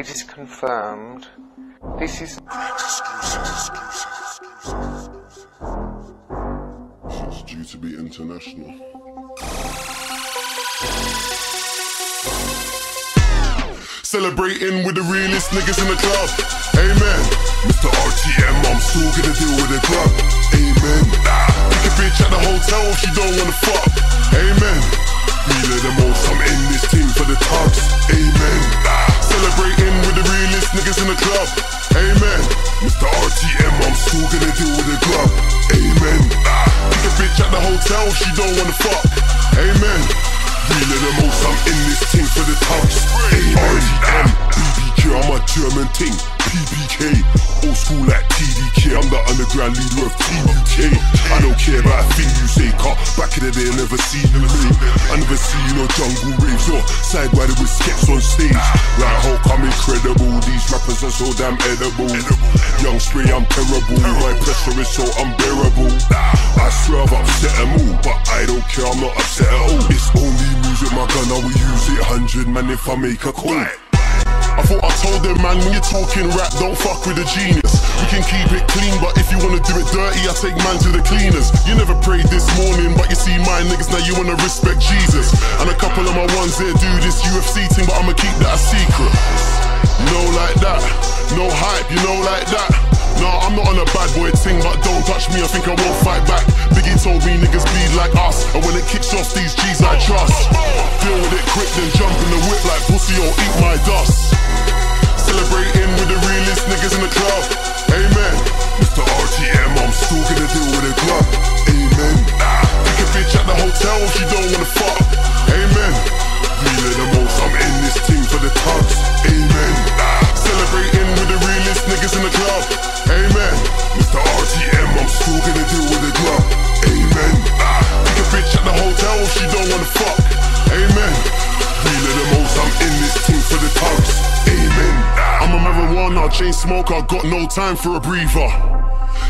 it is confirmed. This is. It's due to be international. Celebrating with the realest niggas in the club. Amen. Mr. RTM, I'm still gonna deal with the club. Amen. Nah, pick a bitch at the hotel if she don't wanna fuck. Amen. Realer the most, I'm in this team for the tugs. Amen. The club. Amen. Mr. RTM, I'm still gonna deal with the club. Amen. Nah, pick a bitch at the hotel she don't wanna fuck. Amen. Realer the most, I'm in this team for the. Amen. RTM, BBK, I'm a German ting. PPK, old school like TDK. I'm the underground leader of TUK. I don't care about a thing you say, car. Back in the day, I never seen you. I never seen no jungle raves or side riding with skets on stage. Like Hulk, I'm incredible? These rappers are so damn edible. Young spray, I'm terrible. My pressure is so unbearable. I swear I've upset them all, but I don't care. I'm not upset at all. It's only music, my gun. I will use it hundred man if I make a call. I thought I told them, man, when you're talking rap, don't fuck with a genius. We can keep it clean, but if you wanna do it dirty, I take man to the cleaners. You never prayed this morning, but you see my niggas now, you wanna respect Jesus. And a couple of my ones there do this UFC thing, but I'ma keep that a secret. No like that, no hype, you know, like that. Nah, I'm not on a bad boy thing, but don't touch me, I think I won't fight back. Biggie told me niggas bleed like us, and when it kicks off these G's I trust. Deal with it quick, then jump in the whip like pussy or eat my dust. Celebrating with the realest niggas in the club. Amen. Mr. RTM, I'm still gonna deal with the club. Amen. Nah, pick a bitch at the hotel if she don't wanna fuck. Amen. Realer the most, I'm in this team for the tugs. Amen. Nah, celebrating with the realest niggas in the club. Amen. Mr. RTM, I'm still gonna deal with the club. Amen. Nah, pick a bitch at the hotel if she don't wanna fuck. Marijuana chain smoker, got no time for a breather.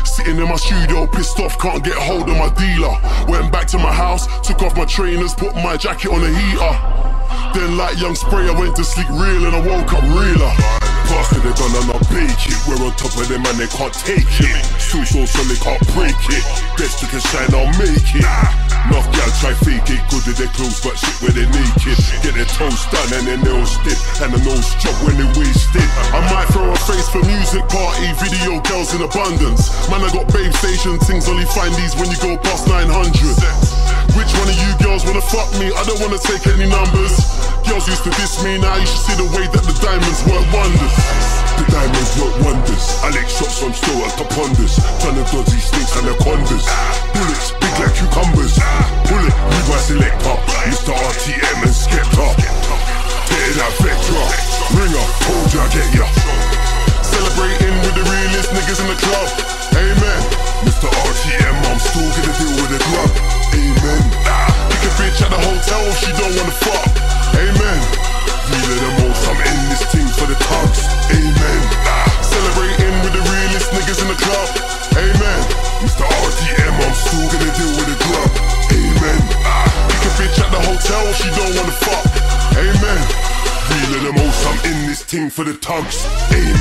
Sitting in my studio, pissed off, can't get hold of my dealer. Went back to my house, took off my trainers, put my jacket on the heater. Then, like young spray, I went to sleep real and I woke up realer. To the gun and I bake it. We're on top of them and they can't take it. Still so so they can't break it. Best can shine, I'll make it. Enough gal try fake it, good with their clothes, but shit when they're naked. Get their toes done and their nails stiff, and the nose job when they wasted. I might throw a face for music party, video girls in abundance. Man, I got babe station things, only find these when you go past 900. Which one of you girls wanna fuck me? I don't wanna take any numbers. Girls used to diss me, now you should see the way that the diamonds work wonders. The diamonds work wonders. I lick shots, I'm still at the ponders. Ton of dodgy snakes anacondas. Bullets, big like cucumbers. Bullet, leave my selector. Mr. RTM and Skepta. Hitting that vector. Ringer, told ya, get ya. Celebrating with the realest niggas in the club. Amen. Mr. RTM, I'm still gonna deal with the club. Amen. She don't wanna fuck. Amen. Realer the most, I'm in this team for the tugs. Amen.